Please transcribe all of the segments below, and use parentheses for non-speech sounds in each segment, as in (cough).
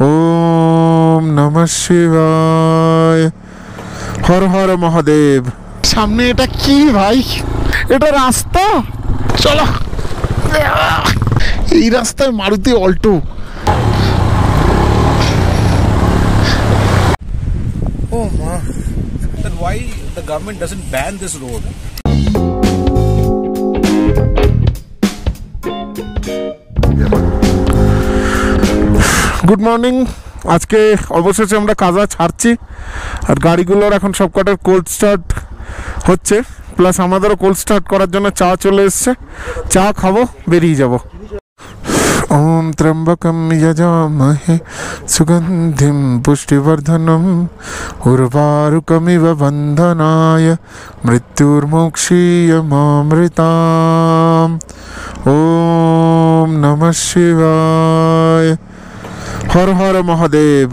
ওম নমঃ শিবায়। হর হর মহাদেব। সামনে এটা কি ভাই? এটা রাস্তা? চলো। এই রাস্তায় Maruti Alto. Oh ma. Then why the government doesn't ban this road? Good morning আজকে অবশেষে আমরা কাজা ছাড়ছি আর গাড়িগুলোর এখন সব সবকটার কোল্ড স্টার্ট হচ্ছে। প্লাস আমাদেরও কোল্ড স্টার্ট করার জন্য চা চলে এসছে। চা খাব, বেরিয়ে যাব। ওম ত্র্যম্বকম যজামহে সুগন্ধিম পুষ্টিবর্ধনম উর্বারুকমিব বন্ধনায় মৃত্যুর্মোক্ষীয়মামৃতাম। ওম নমঃ শিবায়। হর হর মহাদেব।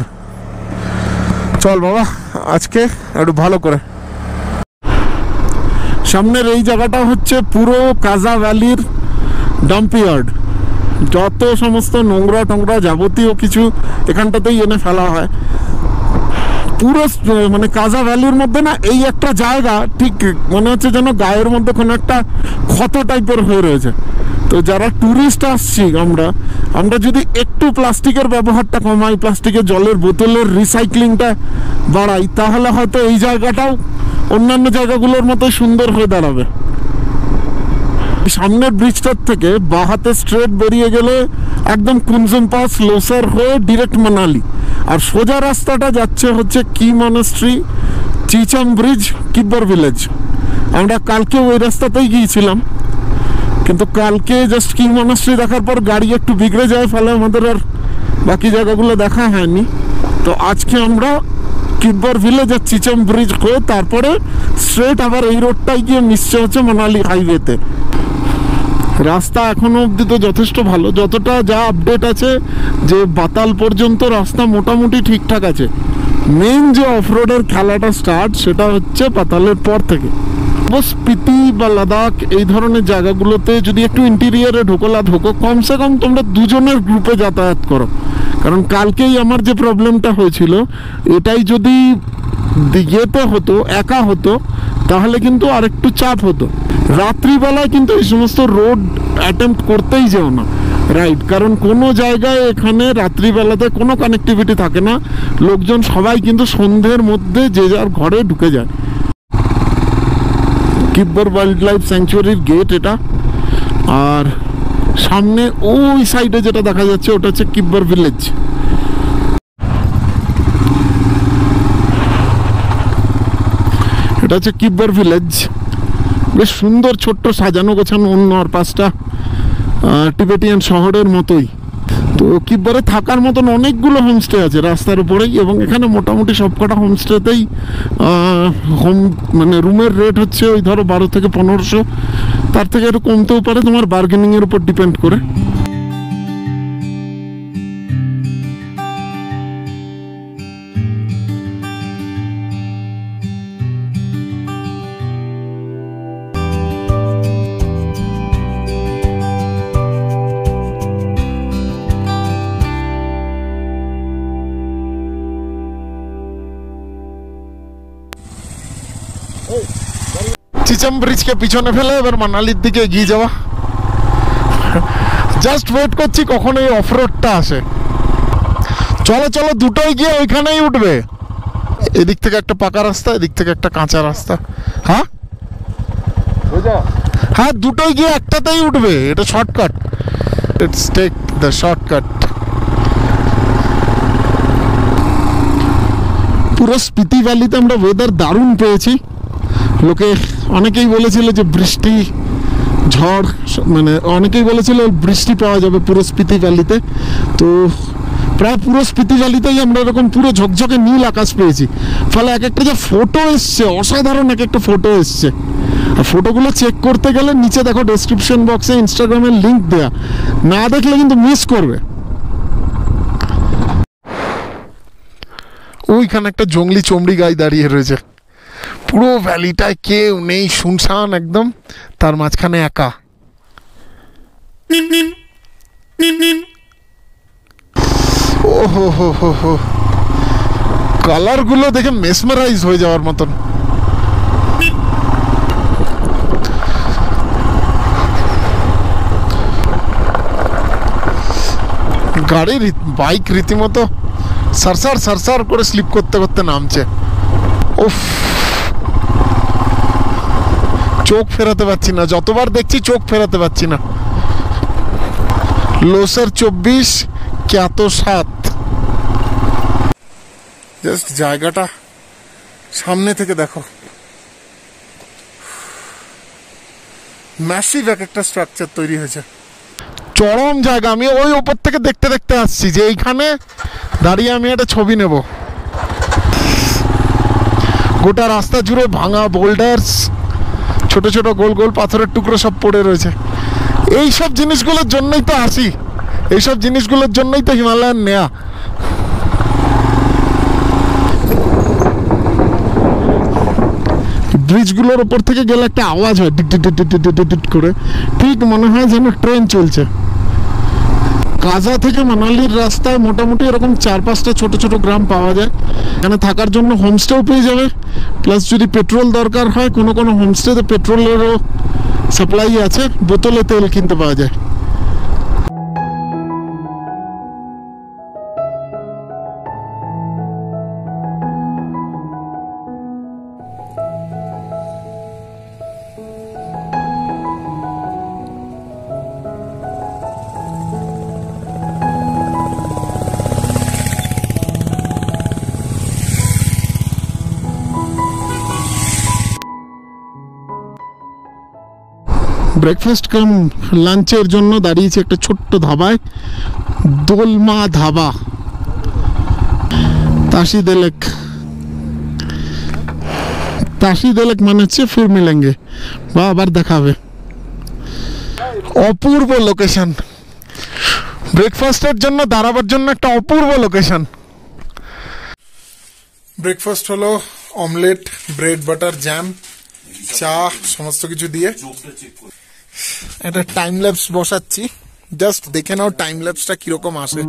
চল বাবা, আজকে একটু ভালো করে। সামনের এই জায়গাটা হচ্ছে পুরো কাজা ভ্যালির ডাম্পিয়ার্ড যত সমস্ত নোংরা টোংরা যাবতীয় কিছু এখানটাতেই এনে ফেলা হয়। পুরো মানে কাজা ভ্যালির মধ্যে না এই একটা জায়গা, ঠিক মনে হচ্ছে যেন গায়ের মধ্যে কোনো একটা ক্ষত টাইপের হয়ে রয়েছে। তো যারা ট্যুরিস্ট আসছি আমরা আমরা যদি একটু প্লাস্টিকের ব্যবহারটা কমাই, প্লাস্টিকের জলের বোতলের রিসাইক্লিংটা বাড়াই, তাহলে হয়তো এই জায়গাটাও অন্যান্য জায়গাগুলোর মতো সুন্দর হয়ে দাঁড়াবে। সামনের ব্রিজটার থেকে বাহাতে স্ট্রেট বেরিয়ে গেলে একদম কুনজুম পাস লোসার হয়ে ডিরেক্ট মানালি আর সোজা রাস্তাটা যাচ্ছে হচ্ছে কি monastery Chicham bridge Kibber village আমরা কালকে ওই রাস্তাতেই গিয়েছিলাম। কিন্তু কালকে জাস্ট কি মনাস্ট্রি দেখার পর গাড়ি একটু বিগড়ে যায়, ফলে আমাদের আর বাকি জায়গাগুলো দেখা হয়নি। তো আজকে আমরা কিব্বর ভিলেজ আর চিচম ব্রিজ হয়ে তারপরে স্ট্রেট আবার এই রোডটাই গিয়ে মিশছে হচ্ছে মানালি হাইওয়েতে রাস্তা এখনও অবধি তো যথেষ্ট ভালো। যতটা যা আপডেট আছে, যে বাতাল পর্যন্ত রাস্তা মোটামুটি ঠিকঠাক আছে। মেন যে অফরোডের খেলাটা স্টার্ট সেটা হচ্ছে পাতালের পর থেকে। স্পিতি বা লাদাখ এই ধরনের জায়গাগুলোতে যদি একটু ইন্টেরিয়ারে ঢোকলা ঢোকো কমসে কম তোমরা দুজনের গ্রুপে যাতায়াত করো। কারণ কালকেই আমার যে প্রবলেমটা হয়েছিল, এটাই যদি ইয়েতে হতো, একা হতো, তাহলে কিন্তু আরেকটু চাপ হতো। রাত্রিবেলায় কিন্তু এই সমস্ত রোড অ্যাটেম্প করতেই যেও না। রাইট কারণ কোনো জায়গায় এখানে রাত্রিবেলাতে কোনো কানেক্টিভিটি থাকে না। লোকজন সবাই কিন্তু সন্ধ্যের মধ্যে যে যার ঘরে ঢুকে যায়। কিব্বর ওয়াইল্ড লাইফ স্যাংচুয়ারির গেট এটা। আর সামনে ওই সাইডে যেটা দেখা যাচ্ছে, ওটা হচ্ছে কিব্বর ভিলেজ এটা হচ্ছে কিব্বর ভিলেজ বেশ সুন্দর ছোট্ট সাজানো গোছানো অন্য আর পাঁচটা টিবেটিয়ান শহরের মতোই। তো কিব্বরে থাকার মতন অনেকগুলো হোমস্টে আছে রাস্তার উপরেই এবং এখানে মোটামুটি সবকটা হোমস্টেতেই হোম মানে রুমের রেট হচ্ছে ওই ধরো বারো থেকে পনেরোশো। তার থেকে একটু কমতেও পারে, তোমার বার্গেনিংয়ের উপর ডিপেন্ড করে। চিচাম ব্রিজকে পিছনে ফেলে এবার মানালির দিকে এগিয়ে যাওয়া। জাস্ট ওয়েট করছি কখন এই অফ রোডটা আসে। চলো চলো দুটোই গিয়ে ওইখানেই উঠবে। এদিক থেকে একটা পাকা রাস্তা এদিক থেকে একটা কাঁচা রাস্তা। হ্যাঁ? হ্যাঁ দুটোই গিয়ে একটাতেই উঠবে। এটা shortcut it's take the shortcut পুরো স্পিতি ভ্যালিতে আমরা ওয়েদার দারুণ পেয়েছি। লোকে অনেকেই বলেছিল যে বৃষ্টি, ঝড় মানে অনেকেই বলেছিল বৃষ্টি পাওয়া যাবে পুরো স্পিতি ভ্যালিতে। তো প্রায় পুরো স্পিতি ভ্যালিতেই আমরা এরকম পুরো ঝকঝকে নীল আকাশ পেয়েছি। ফলে এক একটা যে ফটো এসছে, অসাধারণ এক একটা ফটো এসছে। আর ফটোগুলো চেক করতে গেলে নিচে দেখো ডেসক্রিপশন বক্সে ইনস্টাগ্রামের লিঙ্ক দেয়া। না দেখলে কিন্তু মিস করবে। ওইখানে একটা জঙ্গলি চমড়ি গাই দাঁড়িয়ে রয়েছে। পুরো ভ্যালিটায় কেউ নেই, শুনশান একদম, তার মাঝখানে একা। ও হো হো হো হো কালারগুলো দেখে মেসমারাইজ হয়ে যাওয়ার মতন। গাড়ি বাইক রীতিমতো সারসার সারসার করে স্লিপ করতে করতে নামছে। উফ। চোখ ফেরাতে পারছি না। যতবার দেখছি চোখ ফেরাতে পারছি না। লোসার চব্বিশ, ক্যাত সাত। জাস্ট জায়গাটা সামনে থেকে দেখো। ম্যাসিভ এক একটা স্ট্রাকচার তৈরি হয়েছে। চরম জায়গা। আমি ওই ওপর থেকে দেখতে দেখতে আসছি যে এইখানে দাঁড়িয়ে আমি একটা ছবি নেব। গোটা রাস্তা জুড়ে ভাঙা বোল্ডার্স ছোট ছোট গোল গোল পাথরের টুকরো সব পড়ে রয়েছে। এই সব জিনিসগুলোর জন্যই তো আসি। এইসব জিনিসগুলোর জন্যই তো হিমালয়ান নেয়া। ব্রিজগুলোর ওপর থেকে গেলে একটা আওয়াজ হয় ডিট করে। ঠিক মনে হয় যেন ট্রেন চলছে। কাজা থেকে মানালির রাস্তায় মোটামুটি এরকম চার পাঁচটা ছোট ছোট গ্রাম পাওয়া যায়। এখানে থাকার জন্য হোমস্টেও পেয়ে যাবে। প্লাস যদি পেট্রোল দরকার হয়, কোনো কোনো হোমস্টেতে পেট্রোলেরও সাপ্লাই আছে, বোতলে তেল কিনতে পাওয়া যায়। ব্রেকফাস্ট কাম লাঞ্চের জন্য দাঁড়িয়েছে একটা ছোট্ট ধাবায়, দোলমা ধাবা, তাসি দেলেক। তাসি দেলেক মানে হচ্ছে ফির মিলেঙ্গে। বা আবার দেখাবে অপূর্ব লোকেশন ব্রেকফাস্টের জন্য, দাঁড়াবার জন্য একটা অপূর্ব লোকেশন ব্রেকফাস্ট হলো অমলেট ব্রেড বাটার জ্যাম চা, সমস্ত কিছু দিয়ে। একটা টাইম ল্যাপস বসাচ্ছি। জাস্ট দেখে নাও টাইম ল্যাপসটা কীরকম আসে।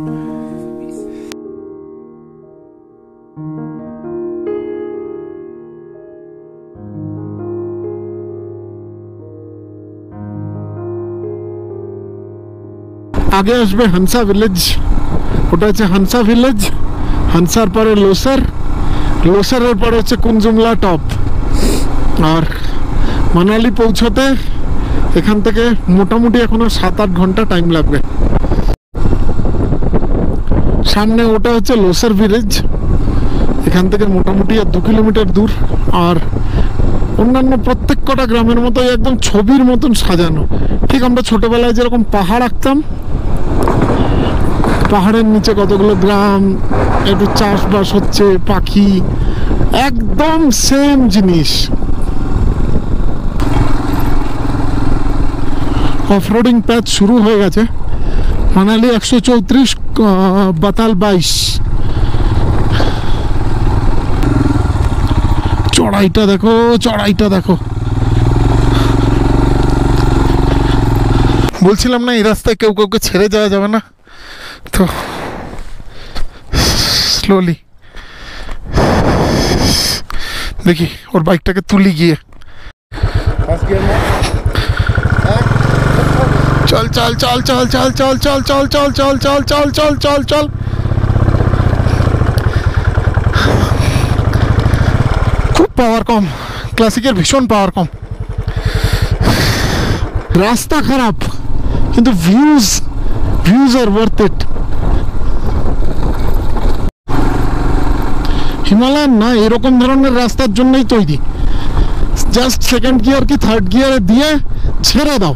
আগে আসবে হানসা ভিলেজ ওটা হচ্ছে হানসা ভিলেজ হানসার পরে লোসার। লোসারের পরে হচ্ছে কুঞ্জুমলা টপ আর মানালি পৌঁছতে এখান থেকে মোটামুটি এখনও সাত আট ঘণ্টা টাইম লাগবে। সামনে ওটা হচ্ছে লোসার ভিলেজ এখান থেকে মোটামুটি আর দু কিলোমিটার দূর। আর অন্যান্য প্রত্যেক কটা গ্রামের মতোই একদম ছবির মতন সাজানো। ঠিক আমরা ছোটবেলায় যেরকম পাহাড় আঁকতাম, পাহাড়ের নিচে কতগুলো গ্রাম, একটু চাষবাস হচ্ছে, পাখি, একদম সেম জিনিস। অফরোডিং প্যাচ শুরু হয়ে গেছে। মানালি একশো চৌত্রিশ বাতাল বাইশ। চড়াইটা দেখো চড়াইটা দেখো। বলছিলাম না, এই রাস্তায় কেউ কাউকে ছেড়ে যাওয়া যাবে না? তো স্লোলি দেখি, ওর বাইকটাকে তুলি গিয়ে। First gear में চল চল চল চল চল চল চল চল চল চল চল চল চল চল চল খুব পাওয়ার কম ক্লাসিকের ভীষণ পাওয়ার কম রাস্তা খারাপ কিন্তু views views are worth it Himalayan না এরকম ধরনের রাস্তার জন্যই তৈরি জাস্ট সেকেন্ড গিয়ার কি থার্ড গিয়ারে দিয়ে ছেড়ে দাও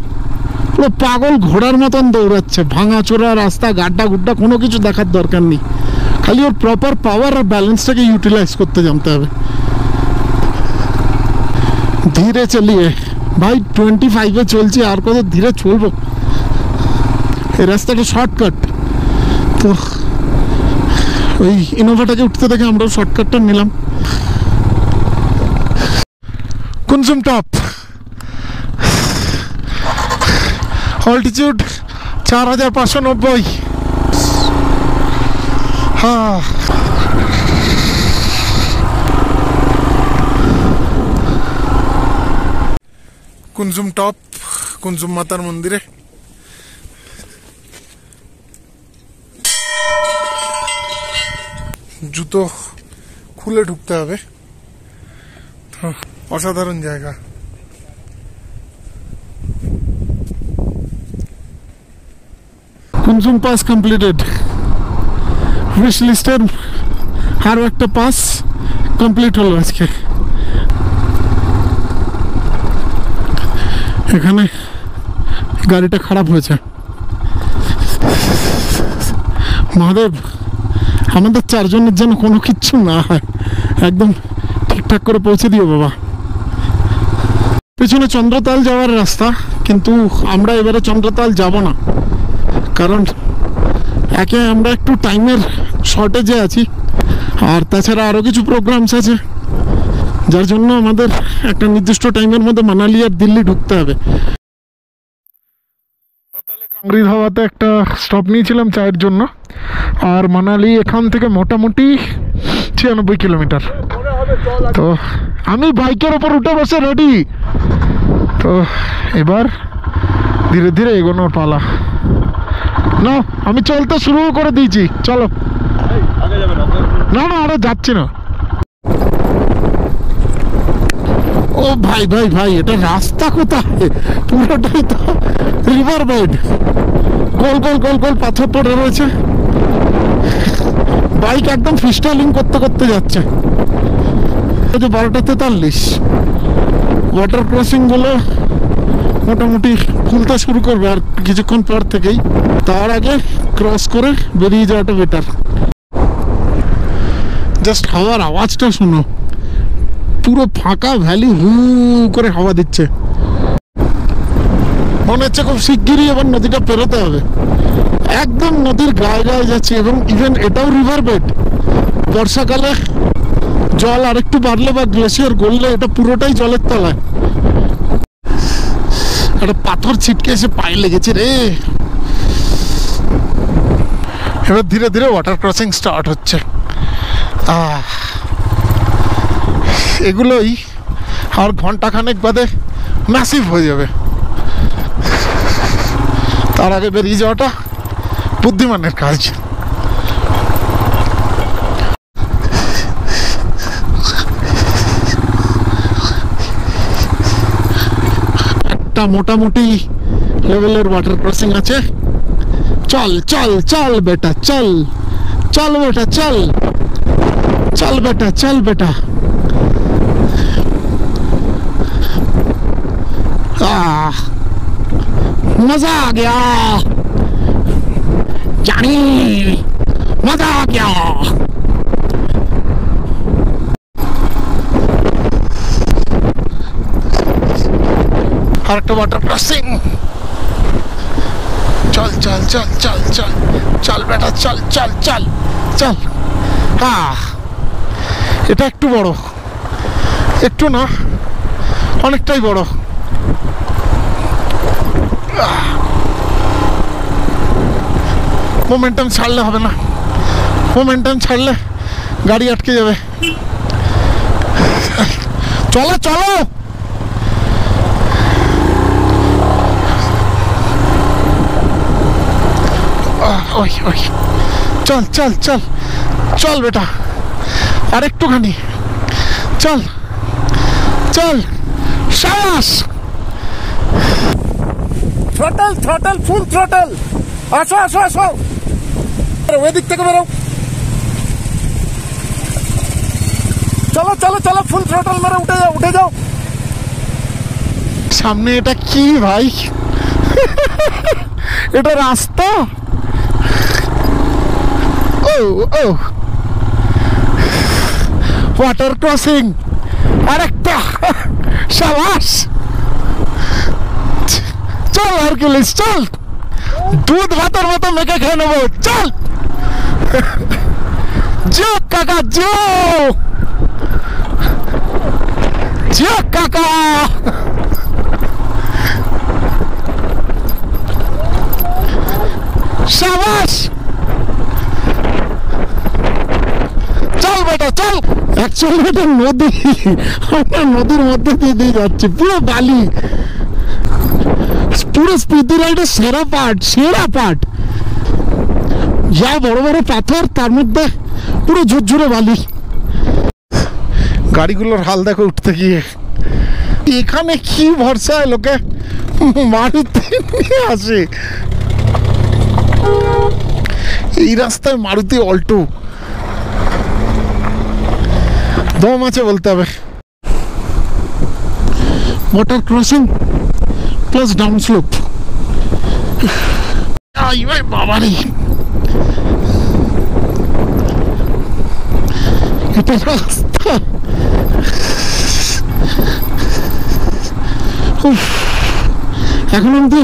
পুরো পাগল ঘোড়ার মতন দৌড়াচ্ছে, ভাঙা চোরা রাস্তা, গাড্ডা গুড্ডা, কোনো কিছু দেখার দরকার নেই। খালি ওর প্রপার পাওয়ার আর ব্যালেন্সটাকে ইউটিলাইজ করতে জানতে হবে। ধীরে চালিয়ে, ভাই টোয়েন্টি ফাইভে চলছি, আর কত ধীরে চলবো? এই রাস্তাটা শর্টকাট তো ওই ইনোভাটাকে উঠতে দেখে আমরাও শর্টকাটটা নিলাম। কুনসুম টপ অল্টিটিউড চার হাজার পাঁচশো নব্বই কুনজুম টপ কুনজুম মাতার মন্দিরে জুতো খুলে ঢুকতে হবে অসাধারণ জায়গা কুনজুম পাস কমপ্লিটেড উইশ লিস্টের আরও একটা পাস কমপ্লিট হলো আজকে। এখানে গাড়িটা খারাপ হয়েছে। মহাদেব, আমাদের চারজনের যেন কোনো কিচ্ছু না হয়। একদম ঠিকঠাক করে পৌঁছে দিও বাবা। পেছনে চন্দ্রতাল যাওয়ার রাস্তা, কিন্তু আমরা এবারে চন্দ্রতাল যাব না। কারণ একে আমরা একটু টাইমের শর্টেজে আছি, আর তাছাড়া আরও কিছু প্রোগ্রামস আছে, যার জন্য আমাদের একটা নির্দিষ্ট টাইমের মধ্যে মানালি আর দিল্লি ঢুকতে হবে। কাংরি ধাওয়াতে একটা স্টপ নিয়েছিলাম চায়ের জন্য, আর মানালি এখান থেকে মোটামুটি ছিয়ানব্বই কিলোমিটার। তো আমি বাইকের ওপর উঠে বসে রেডি তো এবার ধীরে ধীরে এগোনোর পালা। না আমি চলতে শুরু করে দিয়েছি। চলো। না না আরে যাচ্ছি না। ও ভাই ভাই ভাই, এটা রাস্তা কোথায়? পুরোটাই তো রিভার বেড গোল গোল গোল গোল পাথর পড়ে রয়েছে। বাইক একদম ফিস্টালিং করতে করতে যাচ্ছে। বারোটা তেতাল্লিশ ওয়াটার ক্রসিংগুলো মোটামুটি খুলতে শুরু করবে আর কিছুক্ষণ পর থেকেই। তার আগে ক্রস করে বেরিয়ে যাওয়াটা বেটার জাস্ট হাওয়ার আওয়াজটা শোনো। পুরো ফাঁকা ভ্যালি হু করে হাওয়া দিচ্ছে। মনে হচ্ছে খুব শিগগিরই এবার নদীটা পেরোতে হবে। একদম নদীর গায়ে গায়ে যাচ্ছে এবং ইভেন এটাও রিভার বেড বর্ষাকালে জল আরেকটু বাড়লে বা গ্লেসিয়ার গললে এটা পুরোটাই জলের তলায়। একটা পাথর ছিটকে এসে পায়ে লেগেছে রে। এবার ধীরে ধীরে ওয়াটার ক্রসিং স্টার্ট হচ্ছে। এগুলোই আর ঘন্টাখানেক বাদে ম্যাসিভ হয়ে যাবে। তার আগে বেরিয়ে যাওয়াটা বুদ্ধিমানের কাজ। একটা মোটামুটি লেভেলের ওয়াটার ক্রসিং আছে চল চল চল বেটা চল চল বেটা চল চল বেটা চল বেটা आह, मजा आ गया जानी मजा आ गया আর একটা ওয়াটার ক্রসিং চল চল চল চল চল চল বেটা, চল চল চল চল। আহ, এটা একটু বড়। একটু না, অনেকটাই বড়। মোমেন্টাম ছাড়লে হবে না। মোমেন্টাম ছাড়লে গাড়ি আটকে যাবে। চলো চলো আহ, ওই ওই। চল চল চল। চল বেটা। আর একটুখানি চল। চল। সাবাস। Throttle throttle full throttle. আসো আসো আসো। ওই দিক থেকে বেরো। চলো চলো চলো ফুল থ্রটল মেরে উঠে যাও উঠে যাও। সামনে এটা কি ভাই? (laughs) এটা রাস্তা? ও ওয়াটার ক্রসিং আরেকটা। সাবাস। চল আর হারকিউলিস চল। দুধ ভাতের মতো মেখে খেয়ে নেব, চল। জো কাকা জো জো কাকা। সাবাস। অ্যাকচুয়ালি এটা নদী, আমরা নদীর মধ্যে দিয়ে দিয়ে যাচ্ছি, পুরো বালি। পুরো স্পিতি রাইডের সেরা পার্ট সেরা পার্ট। যা বড় বড় পাথর, তার মধ্যে পুরো ঝুরঝুরে বালি। গাড়িগুলোর হাল দেখো উঠতে গিয়ে। এখানে কি ভরসায় লোকে? মারুতি নিয়ে আসে। এই রাস্তায় মারুতি অল্টো। দম আছে বলতে হবে। Water crossing plus down slope বাবারি। রাস্তা। এখন অব্দি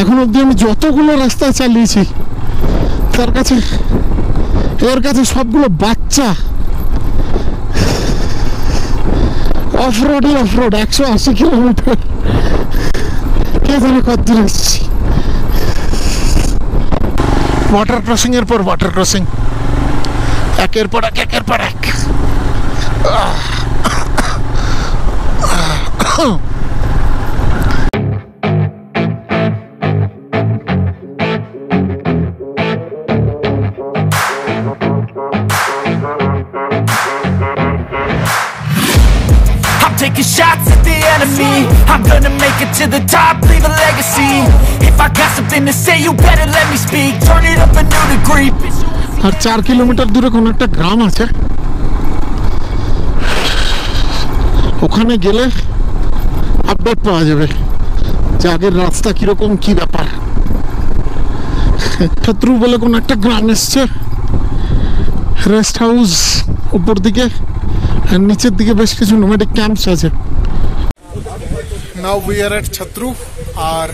এখন অব্দি আমি যতগুলো রাস্তায় চালিয়েছি, তার কাছে, এর কাছে সবগুলো বাচ্চা। অফ রোডই অফ রোড একশো আশি কিলোমিটার কে জানে কতদূর এসেছি ওয়াটার ক্রসিং এর পর ওয়াটার ক্রসিং একের পর এক, একের পর এক। shots at the enemy I'm gonna make it to the top, leave a legacy If I got something to say, you better let me speak Turn it up a new degree আর চার kilometre দূরে কোনো একটা গ্রাম আছে ওখানে গেলে update পাওয়া যাবে যে আগের রাস্তা কিরকম কি ব্যাপার শত্রু বলে কোনো একটা গ্রাম এসছে রেস্ট হাউস উপর দিকে আর নিচের দিকে বেশ কিছু নোমেডিক ক্যাম্পস আছে now we are at Chhatru R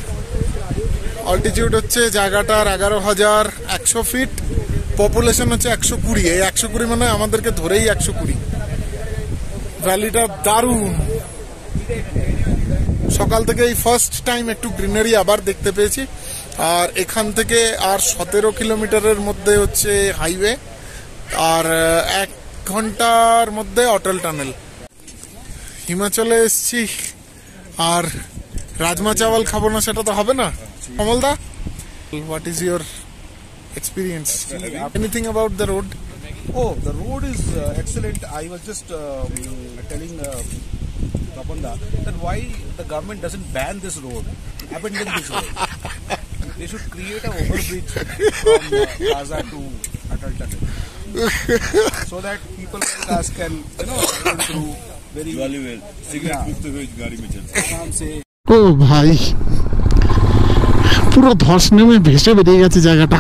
altitude হচ্ছে জায়গাটার এগারো হাজার একশো ফিট পপুলেশন হচ্ছে একশো কুড়ি। এই একশো কুড়ি মানে আমাদেরকে ধরেই একশো কুড়ি। ভ্যালিটা দারুণ। সকাল থেকে এই ফার্স্ট টাইম একটু গ্রিনারি আবার দেখতে পেয়েছি। আর এখান থেকে আর সতেরো কিলোমিটারের মধ্যে হচ্ছে হাইওয়ে আর এক ঘণ্টার মধ্যে অটল টানেল হিমাচলে এসছি। আর রাজমা চাওয়াল খাবো না সেটা তো হবে না কমলদা what is your experience anything about the road Oh, the road is uh, excellent. I was just um, telling uh, Kapanda that why the government doesn't ban this road, abandon this road. they should create a overbridge from uh, Gaza to Atal Tunnel, so that people like us can, you know, go through very well cigarette Yeah. पीते हुए गाड़ी में चलते आराम से ও ভাই পুরো ধস নেমে ভেসে বেরিয়ে গেছে জায়গাটা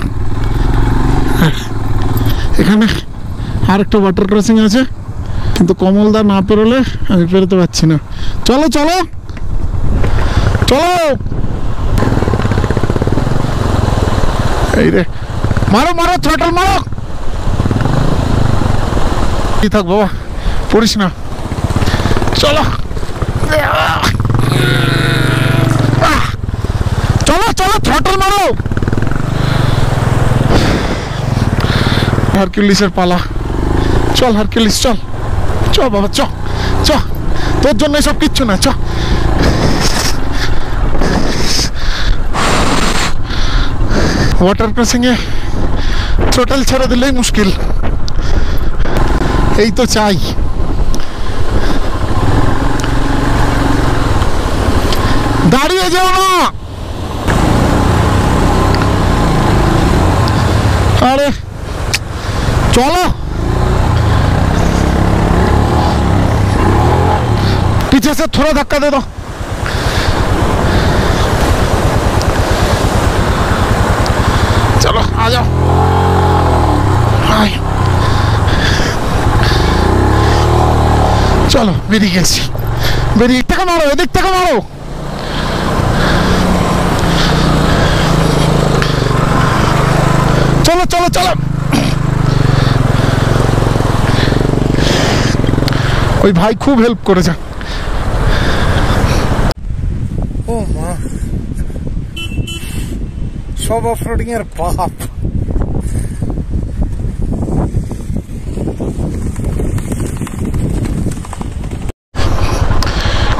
এখানে আর একটা ওয়াটার ক্রসিং আছে কিন্তু কমলদা না পেরোলে আমি পেরোতে পারছি না চলো চলো চলো এই রে মারো মারো থ্রটল মারো কি থাক বাবা পড়িস না চলো চলো চলো থ্রটল মারো হারকিউলিসের পালা চল হারকিউলিস চল চ বাবা চ চ তোর জন্য সব কিচ্ছু না চ ওয়াটার ক্রসিং এ থ্রোটল ছেড়ে দিলেই মুশকিল এই তো চাই দাঁড়িয়ে যাও না আরে চলো पीछे से थोड़ा धक्का दे दो चलो आ जाओ हाय চলো বেরিয়ে গেছি বেরিয়ে থেকে মারো এদিক থেকে মারো চলো চলো চলো। ওই ভাই খুব হেল্প করেছে। ও মা। সব অফরোডিং এর বাপ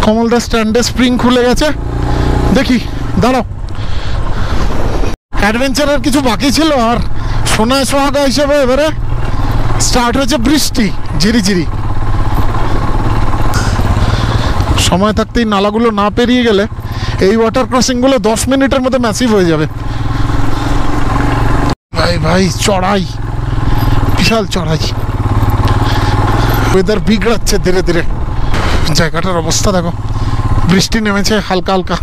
কমলদা স্ট্যান্ডে স্প্রিং খুলে গেছে। দেখি দাঁড়াও। অ্যাডভেঞ্চারের কিছু বাকি ছিল আর সোনায় সোহাগা হিসেবে এবারে স্টার্ট হয়েছে বৃষ্টি, ঝিরি ঝিরি। সময় থাকতেই নালাগুলো না পেরিয়ে গেলে এই ওয়াটার ক্রসিংগুলো দশ মিনিটের মধ্যে ম্যাসিভ হয়ে যাবে। ভাই ভাই, চড়াই। বিশাল চড়াই। ওয়েদার বিগড়াচ্ছে ধীরে ধীরে। জায়গাটার অবস্থা দেখো, বৃষ্টি নেমেছে হালকা হালকা।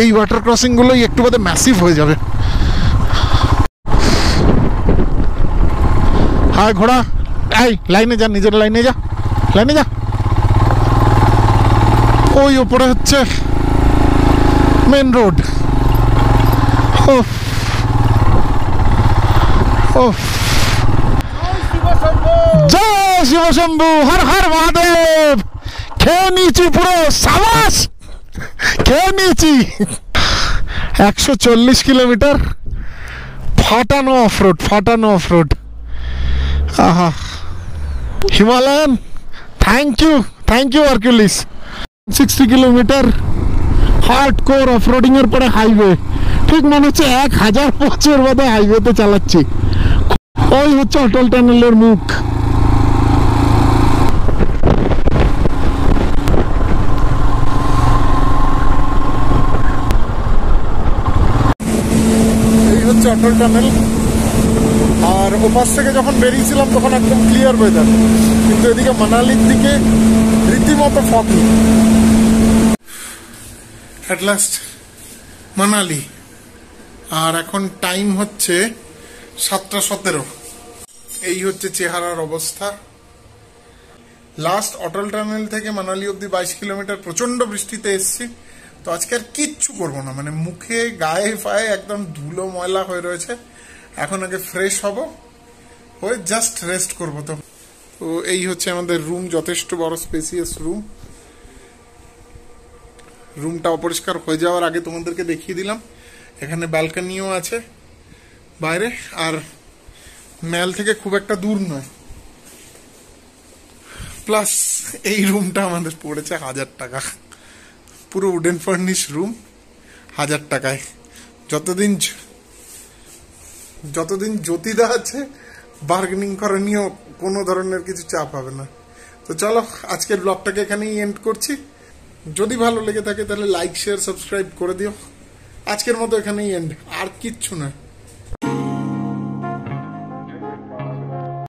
এই ওয়াটার ক্রসিংগুলোই একটু বাদে ম্যাসিভ হয়ে যাবে। হায় ঘোড়া, এই লাইনে যা, নিজের লাইনে যা লাইনে যা। ওই ওপরে হচ্ছে মেন রোড জয় শিবশম্ভু, হর হর মহাদেব। খেয়ে নিয়েছি পুরো সাবাস। খেয়ে নিয়েছি একশো চল্লিশ কিলোমিটার ফাটানো অফ রোড ফাটানো অফ রোড আহা। Himalayan thank you thank you Hercules sixty kilometre hardcore off roading এর পরে হাইওয়ে ঠিক মনে হচ্ছে এক হাজার বছর বাদে হাইওয়েতে চালাচ্ছি। ওই হচ্ছে অটল টানেলের মুখ এই হচ্ছে অটল টানেল আর ওপাশ থেকে যখন বেরিয়েছিলাম, তখন একদম ক্লিয়ার ওয়েদার কিন্তু এদিকে মানালির দিকে রীতিমতো ফকি অ্যাট লাস্ট মানালি। আর এখন টাইম হচ্ছে সাতটা সতেরো। এই হচ্ছে চেহারার অবস্থা। লাস্ট অটল টানেল থেকে মানালি অব্দি বাইশ কিলোমিটার প্রচণ্ড বৃষ্টিতে এসছি। তো আজকে আর কিচ্ছু করব না। মানে মুখে, গায়ে, ফায়ে একদম ধুলো, ময়লা হয়ে রয়েছে। এখন আগে ফ্রেশ হব, হয়ে জাস্ট রেস্ট করব তো। তো এই হচ্ছে আমাদের রুম যথেষ্ট বড় স্পেসিয়াস রুম রুমটা অপরিষ্কার হয়ে যাওয়ার আগে তোমাদেরকে দেখিয়ে দিলাম। এখানে ব্যালকনিও আছে বাইরে, আর ম্যাল থেকে খুব একটা দূর নয়। প্লাস এই রুমটা আমাদের পড়েছে হাজার টাকা। পুরো উডেন ফার্নিশ রুম হাজার টাকায়। যতদিন যতদিন জ্যোতিদা আছে বার্গেনিং করা নিয়েও কোনো ধরনের কিছু চাপ হবে না। তো চলো, আজকের ব্লগটাকে এখানেই এন্ড করছি। যদি ভালো লেগে থাকে তাহলে লাইক শেয়ার সাবস্ক্রাইব করে দিও। আজকের মতো এখানেই এন্ড আর কিচ্ছু নয়।